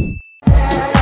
Música